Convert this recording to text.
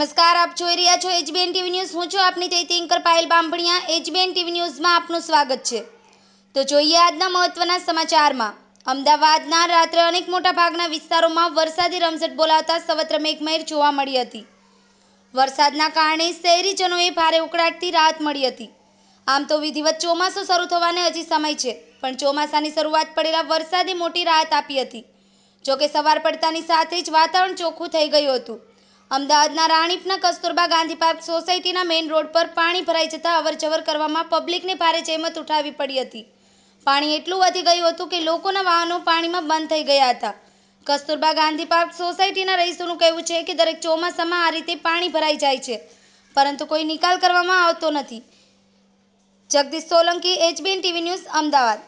નમસ્કાર, આપ જોઈ રહ્યા છો એચબીએન ટીવી ન્યૂઝ હું છું આપની ચૈતી anchor Payal Bambhaniya. HBN TV ન્યૂઝમાં આપનું સ્વાગત છે. તો જોઈએ આજના મહત્વના સમાચારમાં. અમદાવાદના રાત્રે અનેક મોટા ભાગના વિસ્તારોમાં વરસાદી રમઝટ બોલાવતા સવત્ર મેઘમહેર જોવા મળી હતી. વરસાદના કારણે શહેરીજનોએ ભારે ઉકળાટથી રાહત મળી હતી. આમ તો વિધિવત ચોમાસું શરૂ થવાને હજી સમય છે, પણ ચોમાસાની શરૂઆત પડેલા વરસાદે મોટી રાહત આપી હતી. જોકે સવાર પડતાની સાથે જ વાતાવરણ ચોખ્ખું થઈ ગયું હતું. અમદાવાદના રાણીપના કસ્તુરબા ગાંધી પાર્ક સોસાયટીના મેઇન રોડ પર પાણી ભરાઈ જતાં અવરજવર કરવામાં પબ્લિકને ભારે જહેમત ઉઠાવવી પડી હતી. પાણી એટલું વધી ગયું હતું કે લોકોના વાહનો પાણીમાં બંધ થઈ ગયા હતા. કસ્તુરબા ગાંધી પાર્ક સોસાયટીના રહીશોનું કહેવું છે કે દરેક ચોમાસામાં આ રીતે પાણી ભરાઈ જાય છે, પરંતુ કોઈ નિકાલ કરવામાં આવતો નથી. Jagdish Solanki, HBN TV news, Ahmedabad.